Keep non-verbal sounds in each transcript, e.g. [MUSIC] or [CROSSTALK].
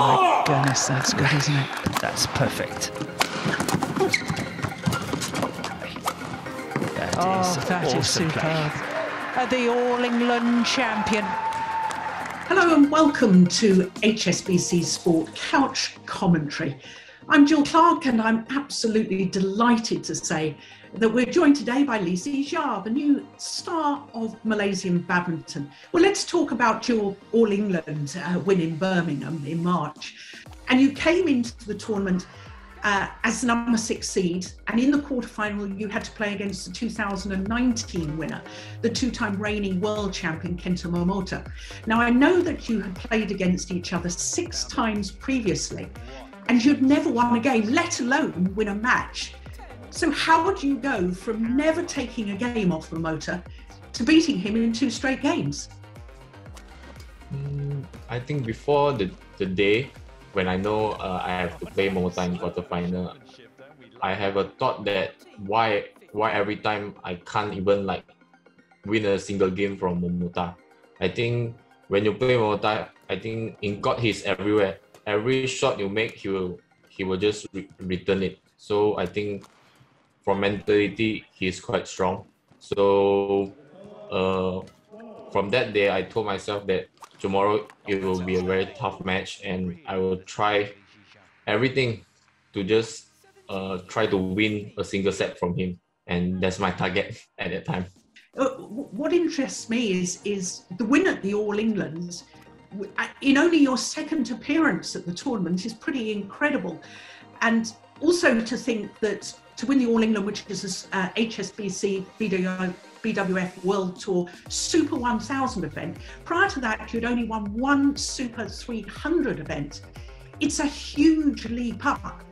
my goodness, that's good, isn't it? That's perfect. That Oh, is that is awesome superb. play. Uh, the All England champion. Hello and welcome to HSBC Sport Couch Commentary. I'm Gill Clark and I'm absolutely delighted to say that we're joined today by Lee Zii Jia, the new star of Malaysian badminton. Well, let's talk about your All England uh, win in Birmingham in March. And you came into the tournament uh, as number six seed, and in the quarterfinal, you had to play against the 2019 winner, the two time reigning world champion Kenta Momota. Now, I know that you had played against each other six times previously, and you'd never won a game, let alone win a match. So, how would you go from never taking a game off Momota to beating him in two straight games? Mm, I think before the, the day when I know uh, I have to play Momota in the quarterfinal, I have a thought that why why every time I can't even like win a single game from Momota. I think when you play Momota, I think in God he's everywhere. Every shot you make, he will he will just re- return it. So I think from mentality, he's quite strong. So uh, from that day, I told myself that tomorrow it will be a very tough match, and I will try everything to just uh, try to win a single set from him, and that's my target [LAUGHS] at that time. Uh, what interests me is is the win at the All Englands uh, in only your second appearance at the tournament is pretty incredible, and also to think that to win the All England, which is uh, HSBC BWI, BWF World Tour Super 1000 event. Prior to that, you'd only won one Super 300 event. It's a huge leap up,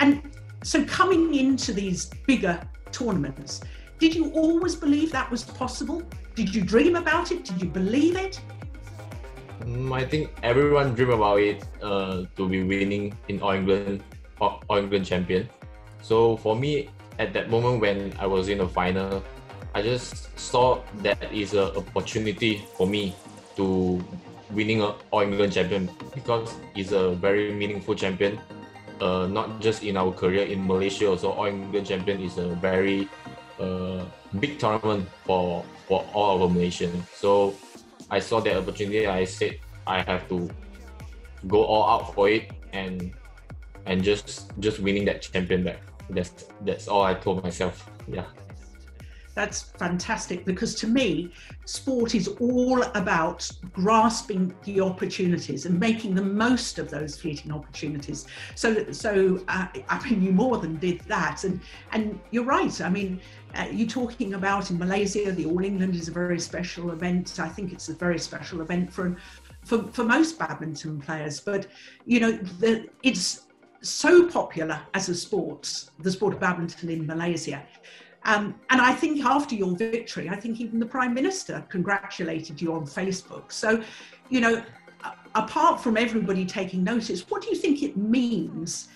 and so coming into these bigger tournaments. Did you always believe that was possible? Did you dream about it? Did you believe it? Mm, I think everyone dream about it uh, to be winning in All England, All England champion. So for me, at that moment when I was in the final, I just saw that is an opportunity for me to winning a All England champion because it's a very meaningful champion. Uh, not just in our career in Malaysia, also All England champion is a very uh, big tournament for for all of Malaysians. So I saw that opportunity. I said I have to go all out for it and and just just winning that champion back. That's that's all I told myself. Yeah. That's fantastic because to me, sport is all about grasping the opportunities and making the most of those fleeting opportunities. So, so uh, I mean, you more than did that, and and you're right. I mean, uh, you're talking about in Malaysia, the All England is a very special event. I think it's a very special event for for, for most badminton players. But you know, the, it's so popular as a sport, the sport of badminton in Malaysia. Um, and I think after your victory, I think even the Prime Minister congratulated you on Facebook. So, you know, apart from everybody taking notice, what do you think it means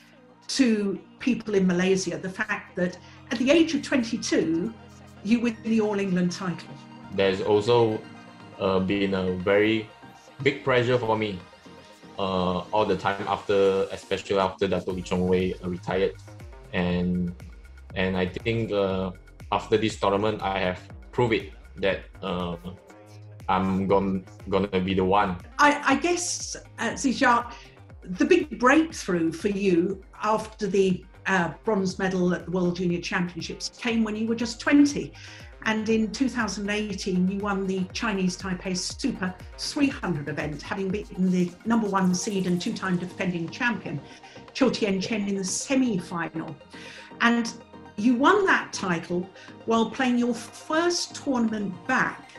to people in Malaysia, the fact that at the age of 22, you win the All England title? There's also uh, been a very big pressure for me uh, all the time after, especially after Dato' Lee Chong Wei uh, retired, and and I think uh, after this tournament, I have proved it that uh, I'm gonna gonna be the one. I, I guess, uh, Zii Jia, the big breakthrough for you after the uh, bronze medal at the World Junior Championships came when you were just 20. And in 2018, you won the Chinese Taipei Super 300 event, having beaten the number one seed and two time defending champion, Chou Tien Chen, in the semi final. And you won that title while playing your first tournament back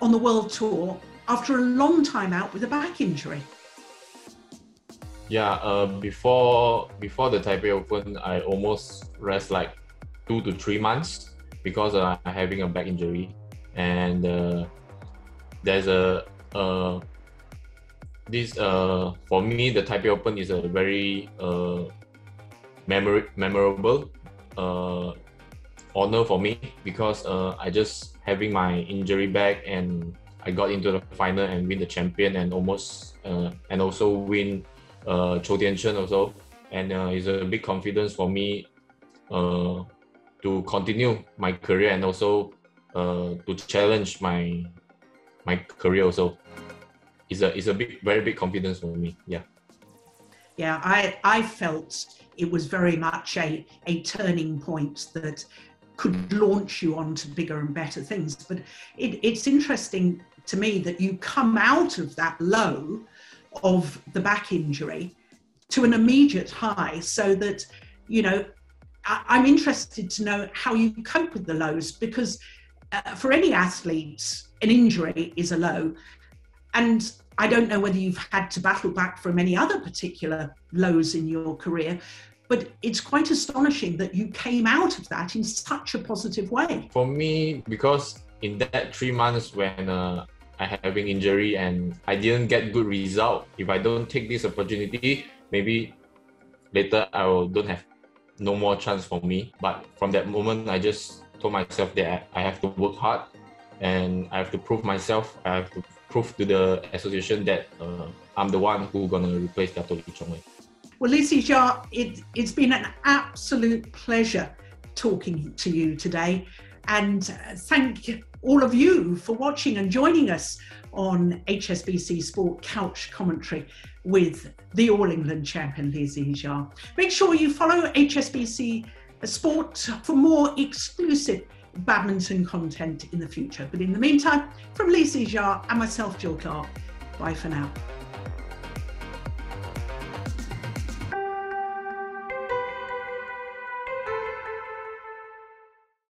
on the World Tour after a long time out with a back injury. Yeah, uh, before before the Taipei Open, I almost rest like two to three months because uh, I'm having a back injury, and uh, there's a uh, this uh for me the Taipei Open is a very uh memor- memorable uh honor for me because uh I just having my injury back and I got into the final and win the champion and almost uh, and also win uh, Chou Tien Chen also, and uh, it's a big confidence for me uh, to continue my career and also uh, to challenge my my career also. It's a it's a big very big confidence for me. Yeah. Yeah, I I felt it was very much a a turning point that could launch you onto bigger and better things. But it, it's interesting to me that you come out of that low of the back injury to an immediate high so that, you know, I, am interested to know how you cope with the lows because uh, for any athlete, an injury is a low. And I don't know whether you've had to battle back from any other particular lows in your career, but it's quite astonishing that you came out of that in such a positive way. For me, because in that three months when uh, I having injury and I didn't get good result, if I don't take this opportunity, maybe later I will don't have no more chance for me. But from that moment, I just told myself that I have to work hard and I have to prove myself. I have to prove to the association that uh, I'm the one who's gonna replace Dato Lee Chong Wei. Well, Lee Zii it, it's been an absolute pleasure talking to you today. And uh, thank all of you for watching and joining us on HSBC Sport Couch Commentary with the All England champion Lee Zii Make sure you follow HSBC Sport for more exclusive badminton content in the future. But in the meantime, from Lee Zii and myself, Gill Clark, bye for now.